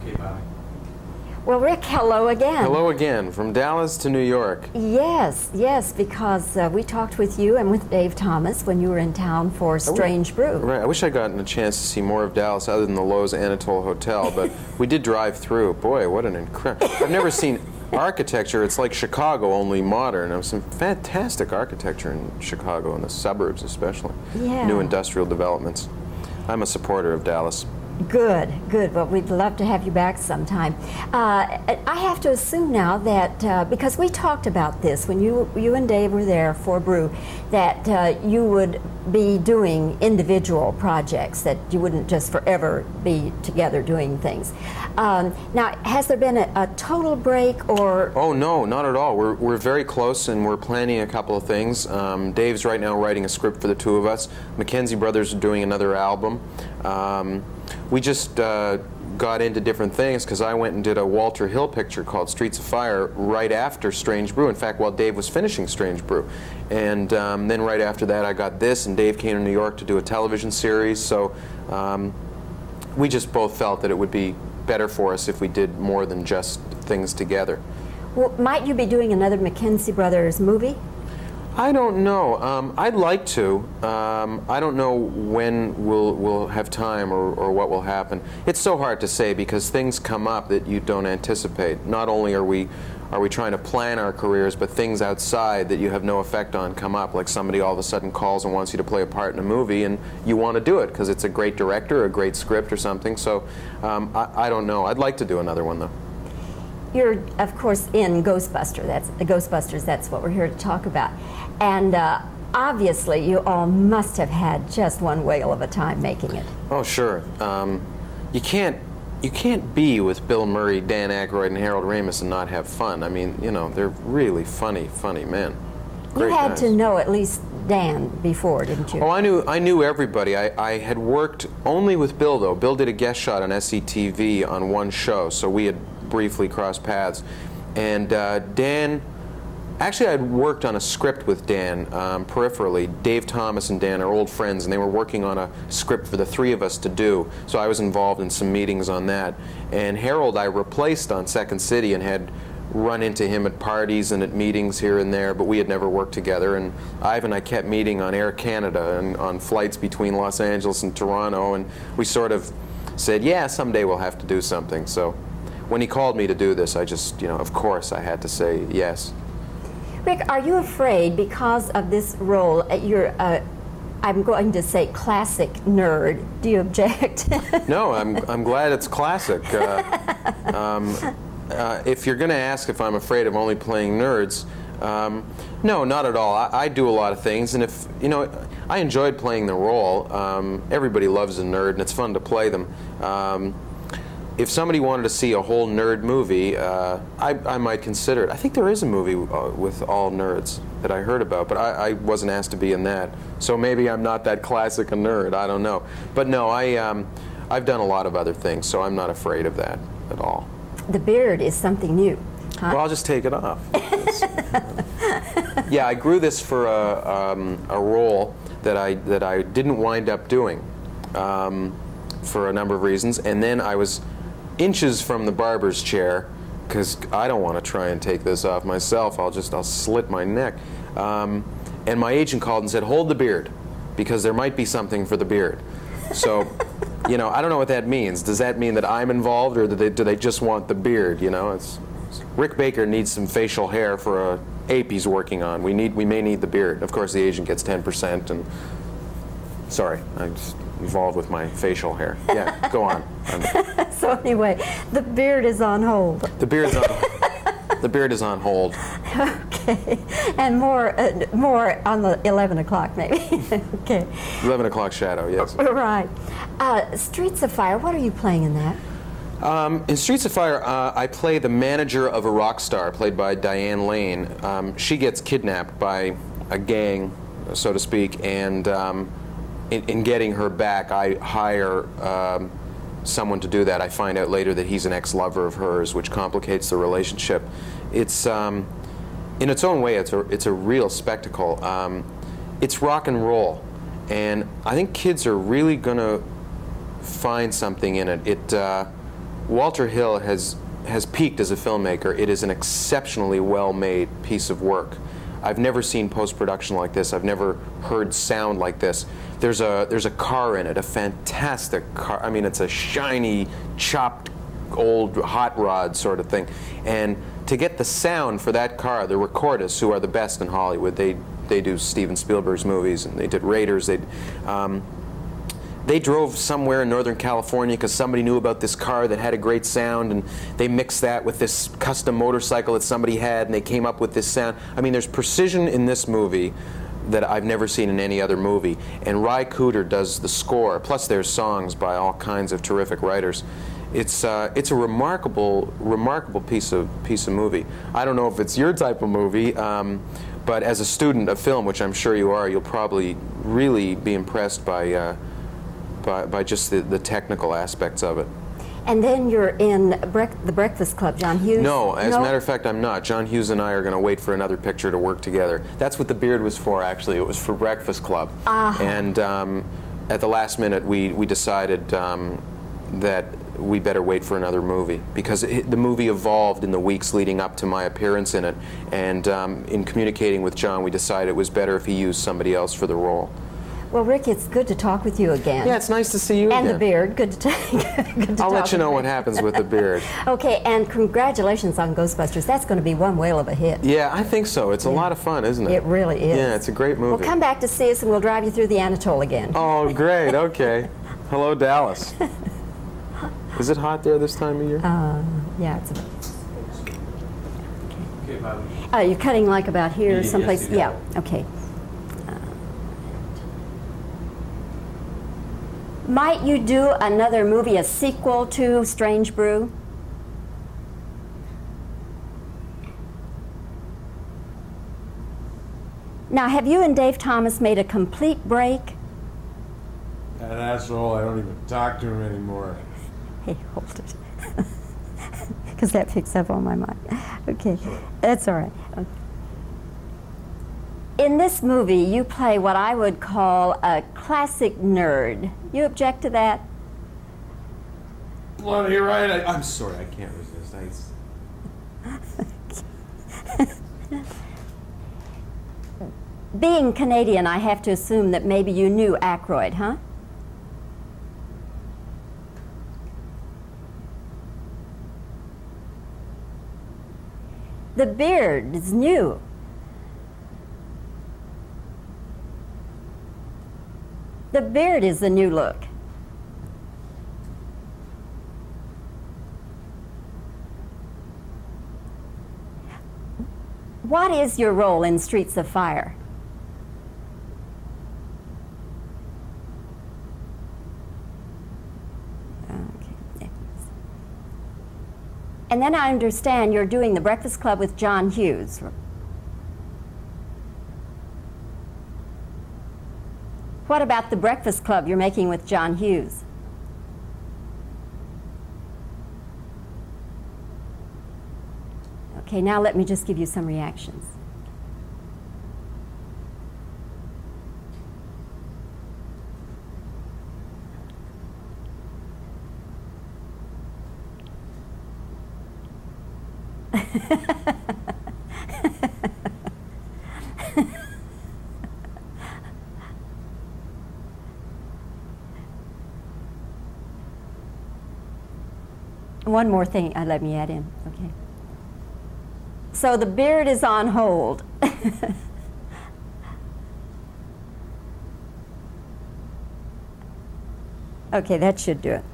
Okay, bye. Well, Rick, hello again. Hello again, from Dallas to New York. Yes, yes, because uh, we talked with you and with Dave Thomas when you were in town for Strange Brew. Right, I wish I'd gotten a chance to see more of Dallas other than the Loews Anatole Hotel, but we did drive through. Boy, what an incredible. I've never seen architecture, it's like Chicago, only modern. There's some fantastic architecture in Chicago, in the suburbs especially. Yeah. New industrial developments. I'm a supporter of Dallas. Good, good. Well, we'd love to have you back sometime. Uh, I have to assume now that uh, because we talked about this when you you and Dave were there for Brew, that uh, you would be doing individual projects that you wouldn't just forever be together doing things. Um, now, has there been a, a, total break or? Oh no, not at all. We're we're very close and we're planning a couple of things. Um, Dave's right now writing a script for the two of us. McKenzie Brothers are doing another album. Um, we just uh, got into different things because I went and did a Walter Hill picture called Streets of Fire right after Strange Brew. In fact, while Dave was finishing Strange Brew. And um, then right after that, I got this, and Dave came to New York to do a television series. So um, we just both felt that it would be better for us if we did more than just things together. Well, might you be doing another McKenzie Brothers movie? I don't know. Um, I'd like to. Um, I don't know when we'll, we'll have time or, or what will happen. It's so hard to say because things come up that you don't anticipate. Not only are we are we trying to plan our careers, but things outside that you have no effect on come up. Like somebody all of a sudden calls and wants you to play a part in a movie, and you want to do it because it's a great director, a great script, or something. So um, I, I don't know. I'd like to do another one though. You're, of course, in Ghostbuster. That's the Ghostbusters. That's what we're here to talk about. And uh, obviously, you all must have had just one whale of a time making it. Oh, sure. Um, you can't you can't be with Bill Murray, Dan Aykroyd, and Harold Ramis and not have fun. I mean, you know, they're really funny, funny men. Great you had guys. to know at least Dan before, didn't you? Oh, I knew I knew everybody. I, I had worked only with Bill though. Bill did a guest shot on SCTV on one show, so we had briefly crossed paths. And uh, Dan, actually, I'd worked on a script with Dan um, peripherally. Dave Thomas and Dan are old friends, and they were working on a script for the three of us to do. So I was involved in some meetings on that. And Harold, I replaced on Second City and had run into him at parties and at meetings here and there, but we had never worked together. And Ivan and I kept meeting on Air Canada and on flights between Los Angeles and Toronto, and we sort of said, yeah, someday we'll have to do something. So when he called me to do this, I just, you know, of course I had to say yes. Rick, are you afraid because of this role, uh, you're uh, I'm going to say classic nerd. Do you object? no, I'm, I'm glad it's classic. Uh, um, uh, if you're going to ask if I'm afraid of only playing nerds, um, no, not at all. I, I, do a lot of things, and if you know, I enjoyed playing the role. Um, everybody loves a nerd, and it's fun to play them. Um, if somebody wanted to see a whole nerd movie, uh, I, I, might consider it. I think there is a movie uh, with all nerds that I heard about, but I, I, wasn't asked to be in that. So maybe I'm not that classic a nerd. I don't know. But no, I, um, I've done a lot of other things, so I'm not afraid of that at all. The beard is something new. Huh? Well, I'll just take it off. yeah, I grew this for a, um, a role that I, that I didn't wind up doing um, for a number of reasons, and then I was inches from the barber's chair because I don't want to try and take this off myself. I'll just I'll slit my neck. Um, and my agent called and said, "Hold the beard, because there might be something for the beard." So, you know, I don't know what that means. Does that mean that I'm involved, or do they do they just want the beard? You know, it's Rick Baker needs some facial hair for a ape he's working on. We need we may need the beard. Of course, the agent gets 10%, and sorry, I'm just involved with my facial hair. Yeah, go on. so anyway, the beard is on hold. The beard's on. the beard is on hold. Okay, and more, uh, more on the 11 o'clock maybe. okay. 11 o'clock shadow, yes. Right. Uh, Streets of Fire. What are you playing in that? Um, in Streets of Fire, uh, I play the manager of a rock star, played by Diane Lane. Um, she gets kidnapped by a gang, so to speak, and um, in, in, getting her back, I hire um, someone to do that. I find out later that he's an ex-lover of hers, which complicates the relationship. It's, um, in its own way, it's a, it's a real spectacle. Um, it's rock and roll, and I think kids are really going to find something in it. It uh, Walter Hill has has peaked as a filmmaker. It is an exceptionally well-made piece of work. I've never seen post-production like this. I've never heard sound like this. There's a there's a car in it, a fantastic car. I mean, it's a shiny, chopped, old hot rod sort of thing, and to get the sound for that car, the recordists, who are the best in Hollywood, they they do Steven Spielberg's movies, and they did Raiders. They um, they drove somewhere in Northern California because somebody knew about this car that had a great sound, and they mixed that with this custom motorcycle that somebody had, and they came up with this sound. I mean, there's precision in this movie that I've never seen in any other movie. And Ry Cooder does the score, plus there's songs by all kinds of terrific writers. It's uh, it's a remarkable remarkable piece of piece of movie. I don't know if it's your type of movie, um, but as a student of film, which I'm sure you are, you'll probably really be impressed by. Uh, by, by just the, the technical aspects of it. And then you're in the Breakfast Club, John Hughes. No, as no? a matter of fact, I'm not. John Hughes and I are going to wait for another picture to work together. That's what the beard was for, actually. It was for Breakfast Club. Uh -huh. And um, at the last minute, we, we decided um, that we better wait for another movie because it, the movie evolved in the weeks leading up to my appearance in it. And um, in communicating with John, we decided it was better if he used somebody else for the role. Well, Rick, it's good to talk with you again. Yeah, it's nice to see you and again. the beard. Good to, good to I'll let you know what happens with the beard. okay, and congratulations on Ghostbusters. That's going to be one whale of a hit. Yeah, I think so. It's yeah. a lot of fun, isn't it? It really is. Yeah, it's a great movie. Well, come back to see us and we'll drive you through the Anatole again. Oh, great. Okay. Hello, Dallas. Is it hot there this time of year? Uh, yeah, it's. A, okay. Uh, you're cutting like about here, someplace. yeah. Okay. Might you do another movie, a sequel to Strange Brew? Now, have you and Dave Thomas made a complete break? That asshole, I don't even talk to him anymore. Hey, hold it. Because that picks up on my mind. Okay, that's all right. Okay in this movie, you play what I would call a classic nerd. You object to that? Well, you're right. I, am sorry, I can't resist. I... Being Canadian, I have to assume that maybe you knew Aykroyd, huh? The beard is new. The beard is the new look. What is your role in Streets of Fire? And then I understand you're doing the Breakfast Club with John Hughes. What about the breakfast club you're making with John Hughes? Okay, now let me just give you some reactions. One more thing, uh, let me add in. Okay. So the beard is on hold. okay, that should do it.